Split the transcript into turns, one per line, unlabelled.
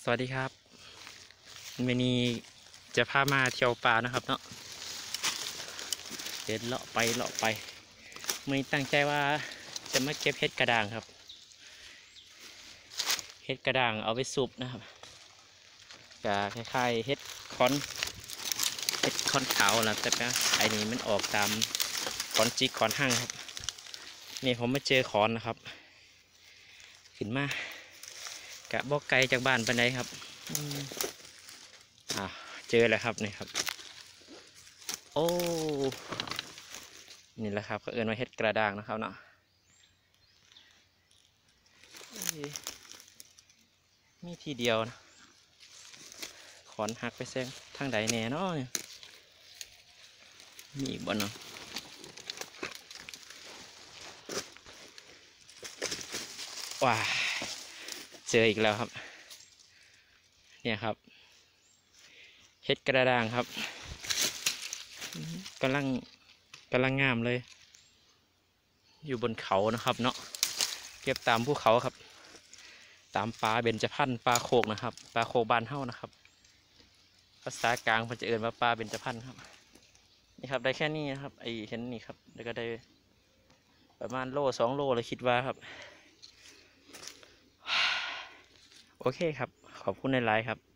สวัสดีครับวันนี้จะพามาเที่ยวป่านะครับเนาะเดินเลาะไปเลาะไปไม่ตั้งใจว่าจะมาเก็บเห็ดกระด่างครับ เห็ดกระด่างเอาไปสุบนะครับจะคล้ายๆเห็ดคอนเห็ดคอนขาวนะแต่ว่าไอ้นี้มันออกตามคอนจิกคอนหั่งครับ นี่ผมมาเจอคอนนะครับ ขึ้นมา กะบอกไกลจากบ้านไปไหนใดครับอืมอ่าเจอแล้วครับนี่ครับ โอ้นี่แหละครับเขาเอื่นว่าเห็ดกระด้างนะครับเนาะเอ้ยมีทีเดียวนะขอนหักไปแซงทางใดแน่เนาะเนี่ยมีอีกบ่เนาะว้า เจออีกแล้วครับ เนี่ยครับเห็ดกระด้างครับอื้อกำลังกำลังงามเลย อยู่บนเขานะครับ เนาะเก็บตามภูเขาครับ ตามปลาเบญจพรรณปลาโคกนะครับปลาโคกบานเฮ้านะครับ ภาษากลางมันจะเอ่นว่าปลาเบญจพรรณครับ นี่ครับ ได้แค่นี้นะครับไอเห็นนี่ครับ แล้วก็ได้ประมาณโลสองโลเลยคิดว่าครับ โอเคครับ ขอบคุณในไลน์ครับ